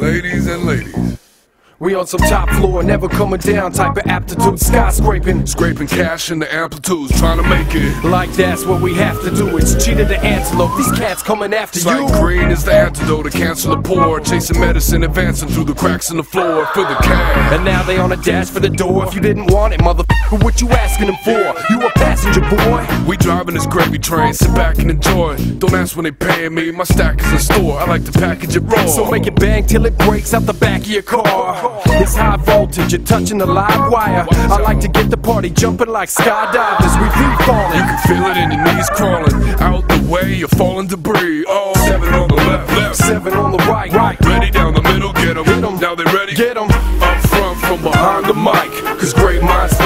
Ladies and ladies, We on some top floor, never coming down type of aptitude, skyscraping. scraping cash in the amplitudes, trying to make it. Like that's what we have to do. It's cheetah the antelope. These cats coming after you. Sight green is the antidote to cancel the poor. Chasing medicine, advancing through the cracks in the floor for the cash. And now they on a dash for the door. If you didn't want it, motherfucker, what you asking them for? You a passenger, boy. We driving this gravy train, sit back and enjoy. Don't ask when they paying me, my stack is in store. I like to package it raw. So make it bang till it breaks out the back of your car. It's high voltage, you're touching the live wire. I like to get the party jumping like skydivers. We free You can feel it in your knees crawling. Out the way, you're falling debris. Oh, seven on the left, left. Seven on the right, right. Ready down the middle, get 'em. Get 'em. Now they ready? get Get 'em. Up front from behind the mic.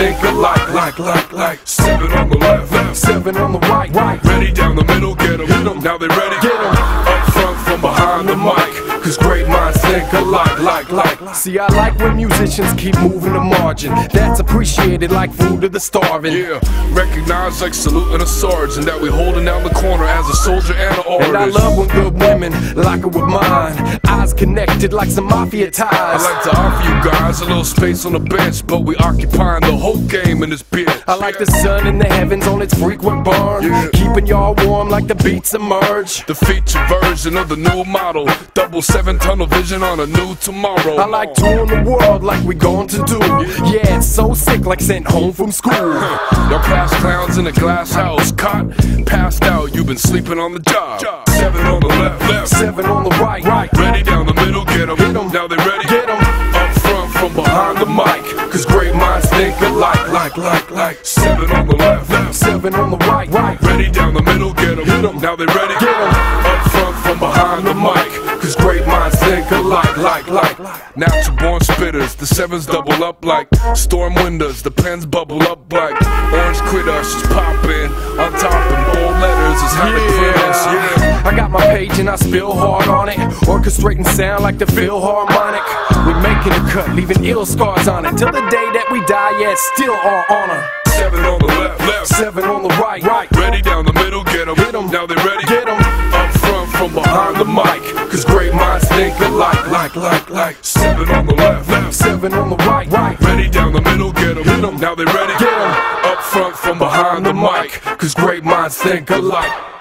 Think alike, like, like, like. Seven on the left, left. Seven on the right, right. Ready down the middle, get 'em. Now they ready? Get. Up front from behind the mic. Cause great minds think alike, like, like. See, I like when musicians keep moving the margin. That's appreciated like food to the starving. Yeah, recognized like saluting a sergeant that we holding down the corner as a soldier and an artist. And I love when good women lock it with mine. Eyes connected like some mafia ties. I like to offer you guys a little space on the bench, but we occupying the whole game in this bitch. I like the sun in the heavens on its frequent burn. Yeah. Keeping y'all warm like the beats emerge. The feature version of the new model, double seven tunnel vision on a new tomorrow. I like touring the world like we going to do. Yeah, it's so sick like sent home from school. Y'all class clowns in a glass house, caught, passed out. You've been sleeping on the job. Seven on the left, left. Seven on the right, right. Ready down the middle, get 'em. Get 'em. Now they ready? Get 'em. Up front from behind the mic. Cause great minds think alike, like, like, like. Seven on the left, left. Seven on the right, right. Ready down the middle, get 'em. Now they ready? Get 'em. Up front from behind the mic. Cause great minds think alike, like, like. Natural born spitters, the sevens double up like storm windows, the pens bubble up like orange critters just popping on top in bold letters is how they critters, yeah. I got my page and I spill hard on it. Orchestrating sound like the Philharmonic. We making a cut, leaving ill scars on it. Till the day that we die, yeah, still our honor. Seven on the left, left. Seven on the right, right. Ready down the middle, get 'em. Get 'em. Now they ready? Get 'em. Up front from behind the mic. Like, like, like. Seven on the left, left. Seven on the right, right. Ready down the middle, get 'em. Now they ready? Get 'em. Up front from behind the mic. Cause great minds think alike.